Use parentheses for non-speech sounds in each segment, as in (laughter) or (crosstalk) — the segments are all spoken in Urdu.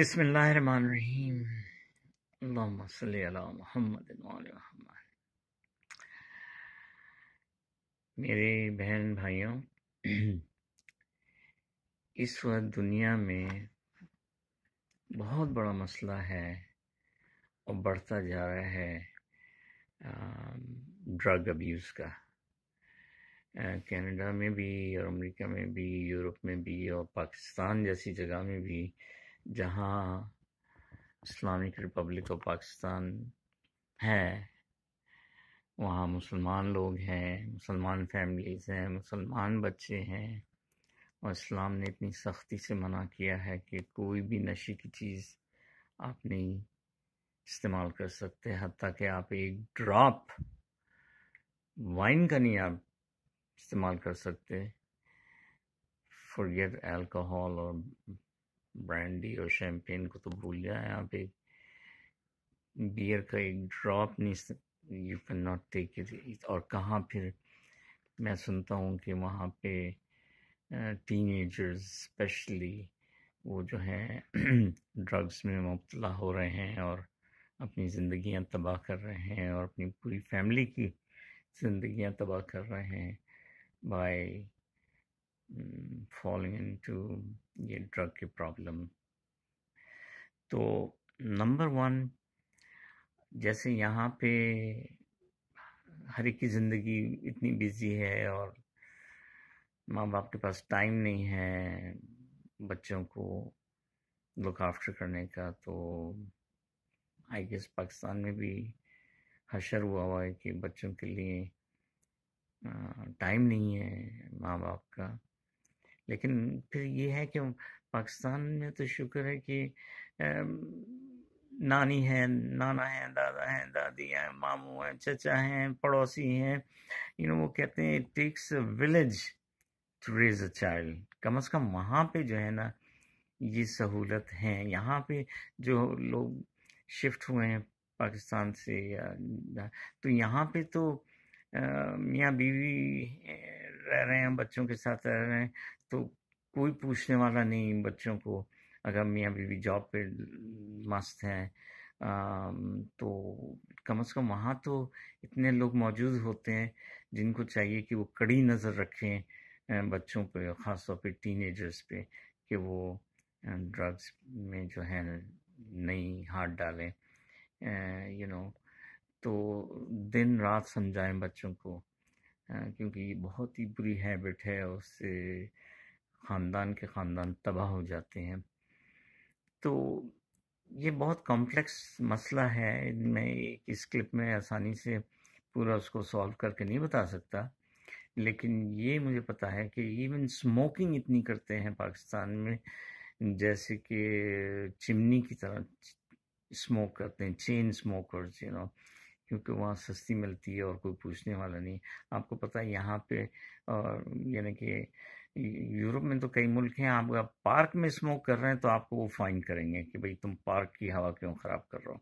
بسم اللہ الرحمن الرحیم. اللہم صلی علی محمد وعلی محمد. میرے بہن بھائیوں، اس وقت دنیا میں بہت بڑا مسئلہ ہے اور بڑھتا جا رہا ہے ڈرگ ابیوز کا. کینیڈا میں بھی اور امریکہ میں بھی، یورپ میں بھی اور پاکستان جیسی جگہ میں بھی جہاں اسلامک ریپبلک آف پاکستان ہے، وہاں مسلمان لوگ ہیں، مسلمان فیملیز ہیں، مسلمان بچے ہیں۔ اور اسلام نے اتنی سختی سے منع کیا ہے کہ کوئی بھی نشے کی چیز آپ نہیں استعمال کر سکتے۔ حتیٰ کہ آپ ایک ڈراپ وائن کا نہیں آپ استعمال کر سکتے۔ فرگیٹ الکوہول اور برانڈی اور شیمپین کو تو بھول جائیں آپ ایک بیئر کا ایک ڈراپ نہیں you can not take it اور کہاں پھر میں سنتا ہوں کہ وہاں پہ ٹین ایجرز اسپیشلی وہ جو ہے ڈرگس (clears throat) میں مبتلا ہو رہے ہیں اور اپنی زندگیاں تباہ کر رہے ہیں اور اپنی پوری فیملی کی زندگیاں تباہ کر رہے ہیں بائی فالنگ ان ٹو یہ ڈرگ کی پرابلم تو نمبر ون جیسے یہاں پہ ہر ایک کی زندگی اتنی بزی ہے اور ماں باپ کے پاس ٹائم نہیں ہے بچوں کو لک آفٹر کرنے کا تو آئی گیس پاکستان میں بھی حشر ہوا ہوا ہے کہ بچوں کے لیے ٹائم نہیں ہے ماں باپ کا لیکن پھر یہ ہے کہ پاکستان میں تو شکر ہے کہ نانی ہے نانا ہے دادا ہیں، دادی ہیں، ماموں ہیں، چچا ہیں، پڑوسی ہیں۔ یو نو وہ کہتے ہیں takes village to raise a child کم از کم وہاں پہ جو ہے نا، یہ سہولت ہیں۔ یہاں پہ جو لوگ شفٹ ہوئے ہیں پاکستان سے یا، تو یہاں پہ تو میاں بیوی رہ رہے ہیں بچوں کے ساتھ رہ رہے ہیں، تو کوئی پوچھنے والا نہیں بچوں کو۔ اگر میاں بیوی جاب پہ مست ہیں تو کم از کم وہاں تو اتنے لوگ موجود ہوتے ہیں جن کو چاہیے کہ وہ کڑی نظر رکھیں بچوں پہ، خاص طور پہ ٹین ایجرس پہ، کہ وہ ڈرگس میں جو ہے نئی ہاتھ ڈالیں۔ یو نو تو دن رات سمجھائیں بچوں کو۔ کیونکہ یہ بہت ہی بری ہیبٹ ہے، اس سے خاندان کے خاندان تباہ ہو جاتے ہیں۔ تو یہ بہت کمپلیکس مسئلہ ہے، میں اس کلپ میں آسانی سے پورا اس کو سولو کر کے نہیں بتا سکتا۔ لیکن یہ مجھے پتا ہے کہ ایون سموکنگ اتنی کرتے ہیں پاکستان میں، جیسے کہ چمنی کی طرح اسموک کرتے ہیں چین اسموکرز یو نو کیونکہ وہاں سستی ملتی ہے اور کوئی پوچھنے والا نہیں۔ آپ کو پتہ ہے یہاں پہ، اور یعنی کہ یورپ میں تو کئی ملک ہیں، آپ پارک میں اسموک کر رہے ہیں تو آپ کو وہ فائن کریں گے کہ بھئی تم پارک کی ہوا کیوں خراب کر رہے ہو۔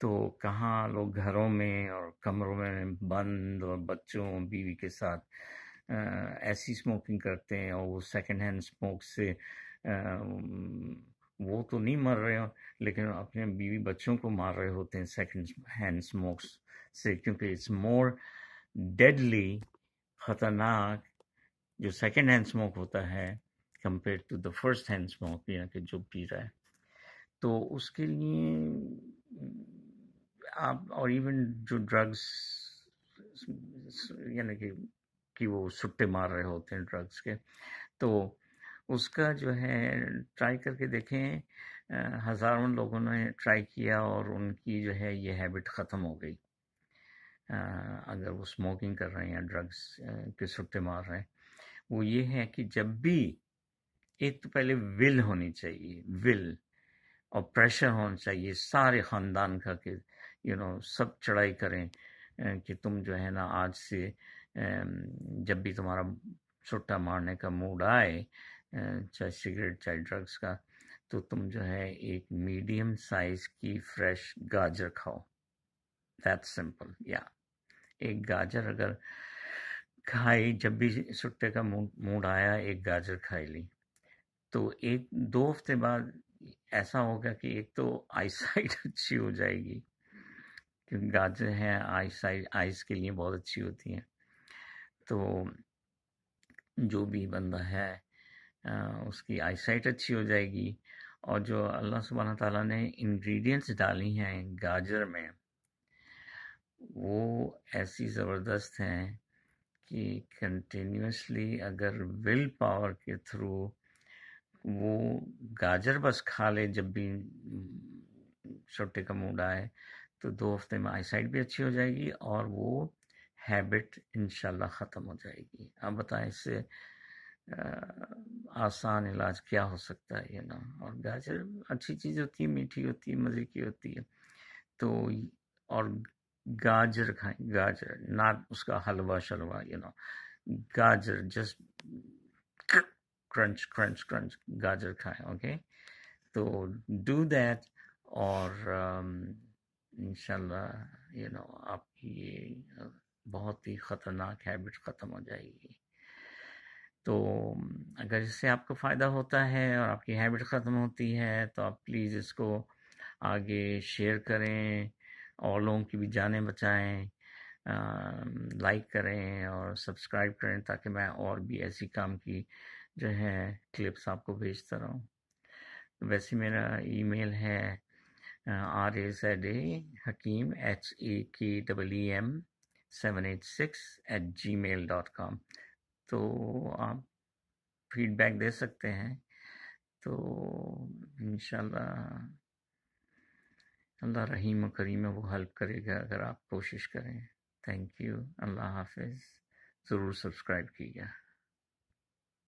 تو کہاں لوگ گھروں میں اور کمروں میں بند اور بچوں، بیوی کے ساتھ ایسی اسموکنگ کرتے ہیں اور وہ سیکنڈ ہینڈ اسموک سے وہ تو نہیں مر رہے لیکن اپنے بیوی بچوں کو مار رہے ہوتے ہیں سیکنڈ ہینڈ اسموکس سے، کیونکہ اٹس مور ڈیڈلی خطرناک جو سیکنڈ ہینڈ اسموک ہوتا ہے compare to the first hand smoke یعنی کہ جو پی رہا ہے۔ تو اس کے لیے آپ اور ایون جو ڈرگس یعنی کہ کہ وہ سٹے مار رہے ہوتے ہیں ڈرگس کے۔ تو اس کا جو ہے ٹرائی کر کے دیکھیں ہزاروں لوگوں نے ٹرائی کیا اور ان کی جو ہے یہ ہیبٹ ختم ہو گئی۔ اگر وہ اسموکنگ کر رہے ہیں یا ڈرگس کے سٹے مار رہے ہیں۔ وہ یہ ہے کہ جب بھی ایک تو پہلے ول ہونی چاہیے ول اور پریشر ہونا چاہیے، سارے خاندان کا کہ یو نو سب چڑھائی کریں کہ تم جو ہے نا آج سے جب بھی تمہارا چھٹا مارنے کا موڈ آئے چاہے سگریٹ، چاہے ڈرگس کا، تو تم جو ہے ایک میڈیم سائز کی فریش گاجر کھاؤ۔ دیٹ سمپل یا ایک گاجر اگر کھائی، جب بھی سٹے کا موڈ آیا، ایک گاجر کھائی لی۔ تو ایک، دو ہفتے بعد ایسا ہوگا کہ ایک تو آئی سائٹ (laughs) اچھی ہو جائے گی۔ کیونکہ گاجر ہیں آئی سائٹ آئیز کے لیے بہت اچھی ہوتی ہیں۔ تو جو بھی بندہ ہے اس کی آئی سائٹ اچھی ہو جائے گی۔ اور جو اللہ سبحانہ تعالیٰ نے انگریڈینٹس ڈالی ہیں گاجر میں، وہ ایسی زبردست ہیں کہ کنٹینیوسلی اگر ول پاور کے تھرو وہ گاجر بس کھا لے جب بھی چھوٹے کا موڈ آئے، تو دو ہفتے میں آئی سائٹ بھی اچھی ہو جائے گی اور وہ ہیبٹ انشاءاللہ ختم ہو جائے گی۔ آپ بتائیں اس سے آسان علاج کیا ہو سکتا ہے یہ نا اور گاجر اچھی چیز ہوتی ہے، میٹھی ہوتی ہے، مزے کی ہوتی ہے۔ تو اور گاجر کھائیں، گاجر نہ اس کا حلوہ شلوا یو نو گاجر جسٹ کرنچ کرنچ کرنچ گاجر کھائیں اوکے تو ڈو دیٹ اور انشاءاللہ یو نو آپ کی یہ بہت ہی خطرناک ہیبٹ ختم ہو جائے گی۔ تو اگر اس سے آپ کو فائدہ ہوتا ہے اور آپ کی ہیبٹ ختم ہوتی ہے، تو آپ پلیز اس کو آگے شیئر کریں، اور لوگوں کی بھی جانیں بچائیں لائک کریں اور سبسکرائب کریں تاکہ میں اور بھی ایسی کام کی جو ہے کلپس آپ کو بھیجتا رہوں۔ ویسے میرا ای میل ہے آر اے زیڈ اے حکیم ایچ اے کی double E M seven eight six eight Gmail dot com تو آپ فیڈ بیک دے سکتے ہیں۔ تو انشاءاللہ اللہ رحیم و کریم وہ ہیلپ کرے گا اگر آپ کوشش کریں۔ تھینک یو اللہ حافظ. ضرور سبسکرائب کیجیے۔